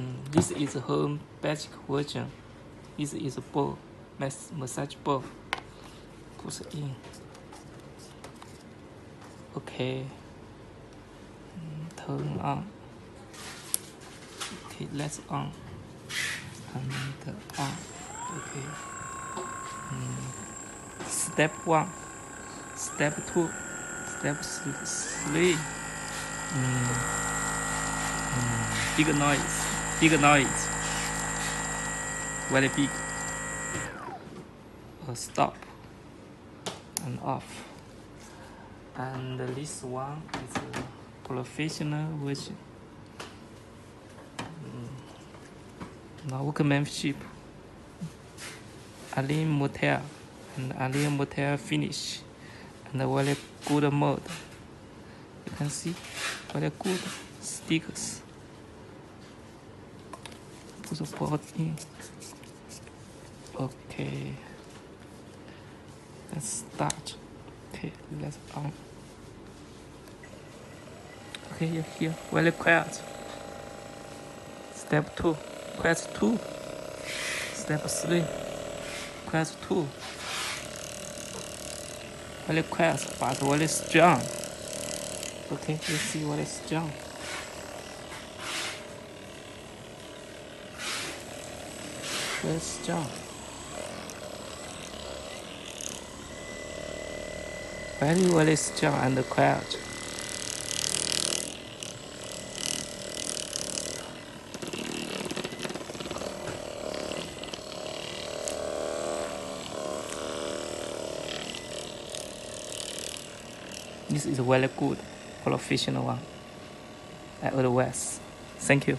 Mm, this is home basic version. This is a ball, mas- massage ball. Push in. Okay. Mm, Turn on. Okay, let's on. And on. Okay. Mm, Step one. Step two. Step three. Mm. Mm, Big noise. Big noise. Very big. Uh, stop and off. And this one is a professional version. Mm. Now work membership. Alien Motel and Alien Motel finish and a very good mode. You can see very good stickers. The board in. Okay. Let's start. Okay, let's on. Okay, you're here. Very quiet. Step two. Quiet two. Step three. Quiet two. Very quiet, but very strong. Okay, you see what is strong. Very strong. Very, very strong and quiet. This is very good professional one. I West. Thank you.